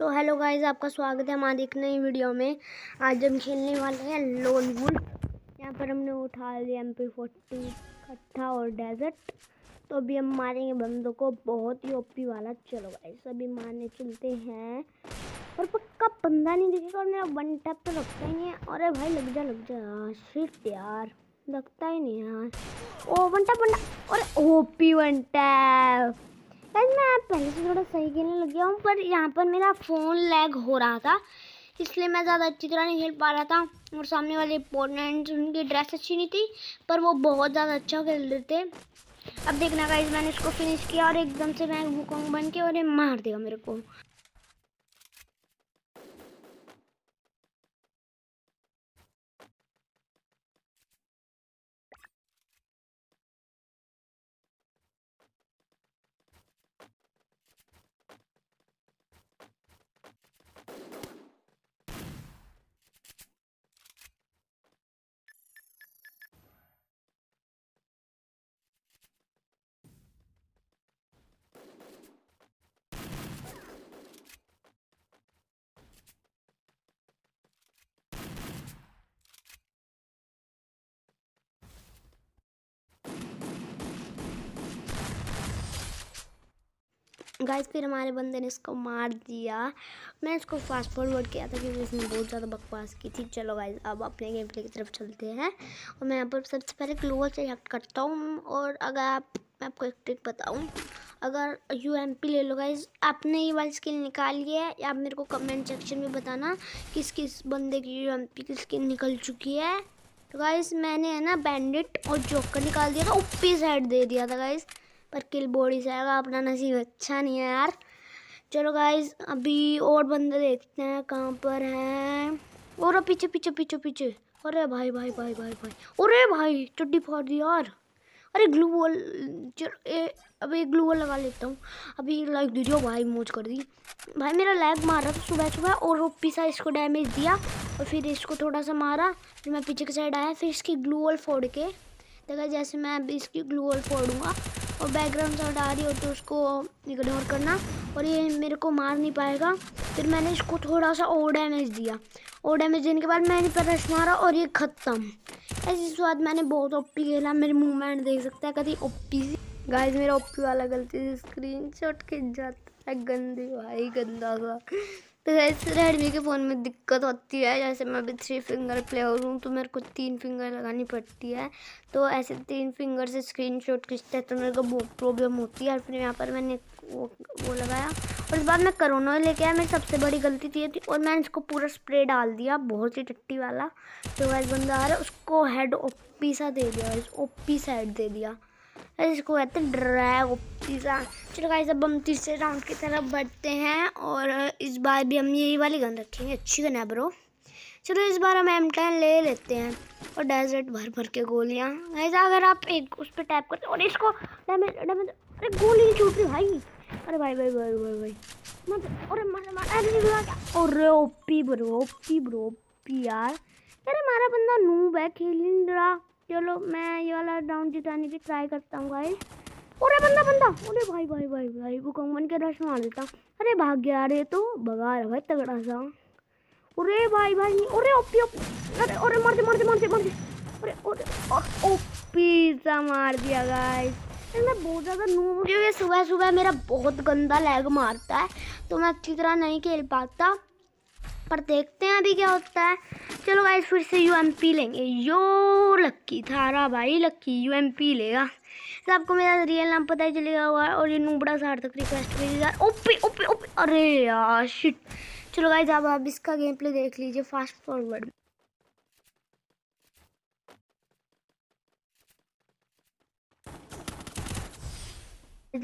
तो hello guys, आपका स्वागत है हमारी एक नई वीडियो में। आज हम खेलने वाले हैं लोन वुल्फ यहाँ पर हमने उठा लिया एम पी फोर्टी कट्ठा और डेजर्ट तो अभी हम मारेंगे बंदों को, बहुत ही ओपी वाला। चलो गाइस, अभी मारने चलते हैं। और पक्का बंदा नहीं दिखेगा और मेरा वन टैप तो लगता ही नहीं है। अरे भाई, लग जा लग जा। शिफ्ट यार, लगता ही नहीं यार O one tap one tap अरे ओपी वन टैप गाइस मैं पहले से थोड़ा सही खेलने लग गया हूँ, पर यहाँ पर मेरा फ़ोन लैग हो रहा था, इसलिए मैं ज़्यादा अच्छी तरह नहीं खेल पा रहा था और सामने वाले अपोनेंट उनकी ड्रेस अच्छी नहीं थी, पर वो बहुत ज़्यादा अच्छा खेल रहे थे। अब देखना गाइस मैंने इसको फिनिश किया और एकदम से मैं भूकोंग बन के और ये मार देगा मेरे को। गाइस, फिर हमारे बंदे ने इसको मार दिया। मैं इसको फास्ट फॉरवर्ड किया था क्योंकि इसने बहुत ज़्यादा बकवास की थी। चलो गाइस अब अपने गेम प्ले की तरफ़ चलते हैं। और मैं यहाँ पर सबसे पहले ग्लोबल से एक्ट करता हूँ। और अगर आप, मैं आपको एक ट्रिक बताऊँ। अगर यू एम पी ले लो गाइज़ आपने ये वाली स्किन निकाली है, आप मेरे को कमेंट सेक्शन में बताना किस किस बंदे की यू एम पी की स्किन निकल चुकी है। तो गाइज़ मैंने है ना बैंडिट और जोकर निकाल दिया था ओपी साइड दे दिया था गाइज़ पर किल बॉडी से आएगा अपना नसीब अच्छा नहीं है यार। चलो गाइज़ अभी और बंदे देखते हैं कहाँ पर हैं। और पीछे पीछे पीछे पीछे। अरे भाई भाई भाई भाई भाई। अरे भाई, चड्डी फाड़ दी यार। अरे ग्लू वॉल चलो अभी ग्लू वॉल लगा लेता हूँ। अभी लाइक दीजिए भाई, मोज कर दी। भाई, मेरा लैग मार था सुबह सुबह और वो पीसा इसको डैमेज दिया और फिर इसको थोड़ा सा मारा। फिर मैं पीछे के साइड आया, फिर इसकी ग्लू वॉल फोड़ के। देखा, जैसे मैं अभी इसकी ग्लू वॉल फोड़ूँगा और बैकग्राउंड साउंड आ रही हो तो उसको इग्नोर करना और ये मेरे को मार नहीं पाएगा। फिर मैंने इसको थोड़ा सा ओ डैमेज दिया। ओ डैमेज देने के बाद मैंने पर रश मारा और ये ख़त्म। ऐसी स्वाद मैंने बहुत ओपी खेला। मेरे मूवमेंट देख सकता है, कभी ओपी गाइस मेरा ओपी वाला गलती से स्क्रीन शॉट खिंच जाता है, गंदी भाई, गंदा सा। तो वैसे रेडमी के फ़ोन में दिक्कत होती है। जैसे मैं अभी थ्री फिंगर प्लेयर हूँ तो मेरे को तीन फिंगर लगानी पड़ती है। तो ऐसे तीन फिंगर से स्क्रीन शॉट खींचते हैं तो मेरे को बहुत प्रॉब्लम होती है। फिर यहाँ पर मैंने वो वो लगाया। और इस बार मैं करोना लेके आया, मेरी सबसे बड़ी गलती थी थी। और मैंने इसको पूरा स्प्रे डाल दिया, बहुत ही टट्टी वाला। तो वैसे बंदा आ रहा है, उसको हेड ओपी सा दे दिया ओपी सा हेड दे दिया। इसको कहते हैं ड्रैग पिज़्ज़ा चलो गाइस अब हम तीसरे राउंड की तरफ़ बढ़ते हैं और इस बार भी हम यही वाली गन रखेंगे, अच्छी गन है ब्रो चलो इस बार हम एम टेन ले लेते हैं और डेजर्ट भर भर के गोलियाँ। गाइस अगर आप एक उस पर टैप करते और इसको डैमेज डैमेज अरे गोली छूट रही भाई। अरे भाई भाई भाई भाई भाई। अरे अरे OP bro OP bro OP यार। अरे हमारा बंदा नूब है, खेल नहीं रहा। चलो मैं ये वाला राउंड जिताने की ट्राई करता हूँ गाइस अरे बंदा बंदा! अरे भाई भाई भाई भाई, वो बन के रश मार देता। अरे भाग गया, अरे तो। भगा रहा भाई, तगड़ा सा। अरे भाई भाई, अरे ओपी अरे अरे, मार दे मार दे मार दे मार दे। अरे अरे ओपी सा मार दिया गाइस मैं बहुत ज़्यादा नू क्योंकि सुबह सुबह मेरा बहुत गंदा लैग मारता है तो मैं अच्छी तरह नहीं खेल पाता। पर देखते हैं अभी क्या होता है। चलो भाई फिर से यू एम पी लेंगे। यो, लक्की थारा भाई, लक्की यू एम पी लेगा। तो आपको मेरा रियल नाम पता ही चलेगा हुआ और ये नूबड़ा तक रिक्वेस्ट भेजेगा ओपे ओपे ओपे। अरे यार शिट चलो भाई जब आप इसका गेम प्ले देख लीजिए फास्ट फॉरवर्ड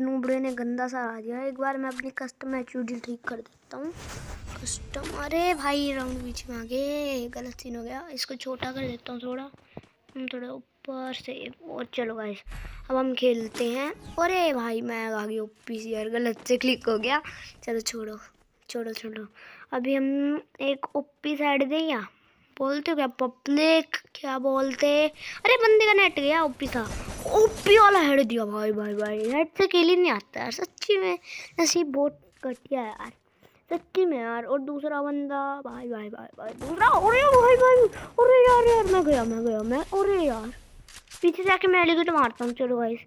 नूबड़े ने गंदा सा आ दिया। एक बार मैं अपनी कस्टम एच ठीक कर देता हूँ। कस्टम अरे भाई राउंड बीच में आ गए गलत सीन हो गया। इसको छोटा कर देता हूँ थोड़ा। हम थोड़ा ऊपर से और चलो गाइस अब हम खेलते हैं। अरे भाई, मैं आ गई ओपी सी यार, गलत से क्लिक हो गया। चलो छोड़ो छोड़ो छोड़ो। अभी हम एक ओपी साइड दे या? बोलते हो क्या? पब्लिक क्या बोलते? अरे बंदे का नेट गया ओपी सा ओपी वाला हेड दिया भाई भाई भाई। हेड से खेल ही नहीं आता यार, सच्ची में। नसीब बहुत घटिया है यार। सच्ची में यार, और दूसरा बंदा, भाई भाई भाई भाई। दूसरा, अरे भाई भाई, अरे यार यार, मैं गया मैं गया, मैं, अरे यार। पीछे जाके मैं एलिगेट मारता हूँ, चलो गाइस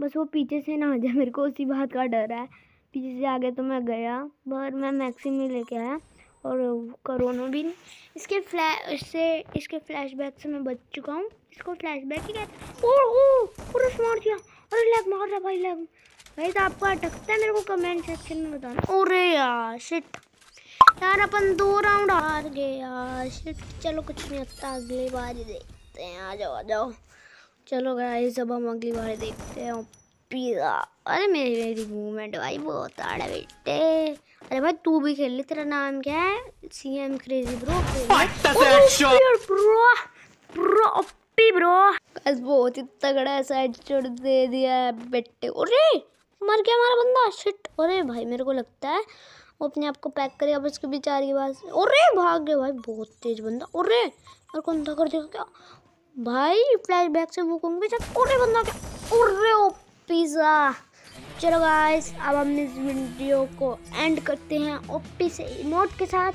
बस वो पीछे से ना आ जाए, मेरे को उसी बात का डर है। पीछे से आगे तो मैं गया, पर मैं मैक्सिम नहीं लेके आया। और करोना भी नहीं। इसके फ्लैश इससे, इसके फ्लैशबैक से मैं बच चुका हूँ। इसको फ्लैशबैक ही कहते ओ ओ पूरा मार दिया अरे लैग, मार रहा भाई, लैग। भाई तो आपको अटकता है मेरे को कमेंट सेक्शन में बताना। अरे यार शिट यार, अपन दो राउंड हार गए यार। शिट चलो कुछ नहीं होता। अगली बार देखते हैं। आ जाओ आ जाओ। चलो गाइस अब हम अगली बार देखते हैं। अरे मेरी मेरी मूवमेंट भाई बहुत आड़ा बेटे अरे भाई तू भी खेल ले तेरा नाम क्या है C M crazy bro bro bro OP bro बस बहुत ही तगड़ा है साइड चोट दे दिया है बेटे अरे मर गया हमारा बंदा शिट अरे भाई मेरे को लगता है वो अपने आप को पैक करेगा बस उसके बेचारे के पास अरे भाग गया भाई बहुत तेज बंदा अरे और कौन था कर देगा क्या भाई फ्लैश बैक से वो भी अरे बंदा क्या अरे पिज़्ज़ा चलो गाइस अब हम इस वीडियो को एंड करते हैं ओपी से इमोट के साथ।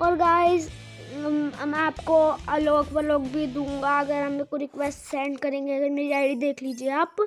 और गाइस मैं आपको अलोक वलोक भी दूँगा अगर हम को रिक्वेस्ट सेंड करेंगे। अगर मेरी आईडी देख लीजिए आप।